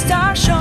star show.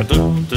Pardon?